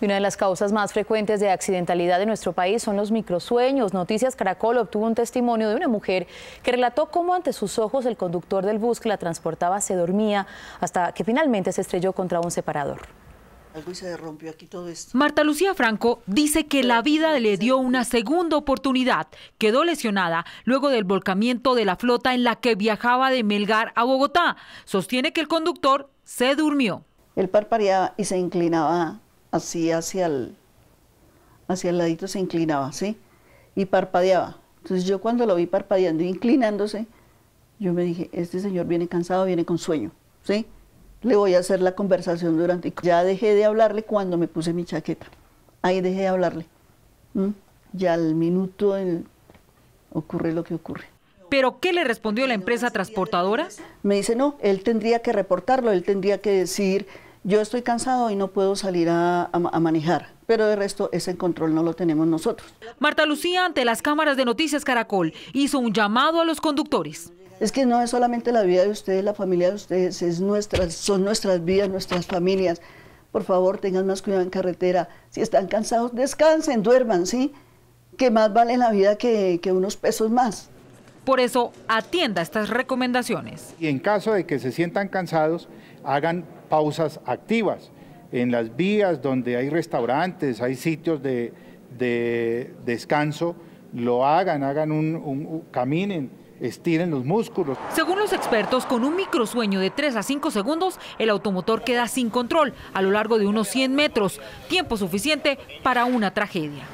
Y una de las causas más frecuentes de accidentalidad en nuestro país son los microsueños. Noticias Caracol obtuvo un testimonio de una mujer que relató cómo ante sus ojos el conductor del bus que la transportaba se dormía hasta que finalmente se estrelló contra un separador. Algo y se rompió aquí todo esto. Marta Lucía Franco dice que la vida le dio una segunda oportunidad. Quedó lesionada luego del volcamiento de la flota en la que viajaba de Melgar a Bogotá. Sostiene que el conductor se durmió. Él parpadeaba y se inclinaba así hacia el, hacia el ladito, se inclinaba, ¿sí? Y parpadeaba. Entonces yo cuando lo vi parpadeando e inclinándose, yo me dije, este señor viene cansado, viene con sueño, ¿sí? le voy a hacer la conversación durante... Ya dejé de hablarle cuando me puse mi chaqueta. Ahí dejé de hablarle. Ya al minuto ocurre lo que ocurre. ¿Pero qué le respondió la empresa transportadora? Me dice, no, él tendría que reportarlo, él tendría que decir, yo estoy cansado y no puedo salir a, a manejar. Pero de resto, ese control no lo tenemos nosotros. Marta Lucía, ante las cámaras de Noticias Caracol, hizo un llamado a los conductores. Es que no es solamente la vida de ustedes, la familia de ustedes, es nuestras, son nuestras vidas, nuestras familias. Por favor, tengan más cuidado en carretera. Si están cansados, descansen, duerman, ¿sí? Que más vale la vida que, que unos pesos más. Por eso, atienda estas recomendaciones. Y en caso de que se sientan cansados, hagan pausas activas en las vías donde hay restaurantes, hay sitios de, de descanso, lo hagan, hagan un, un caminen estiren los músculos. Según los expertos, con un microsueño de 3 a 5 segundos, el automotor queda sin control a lo largo de unos 100 metros, tiempo suficiente para una tragedia.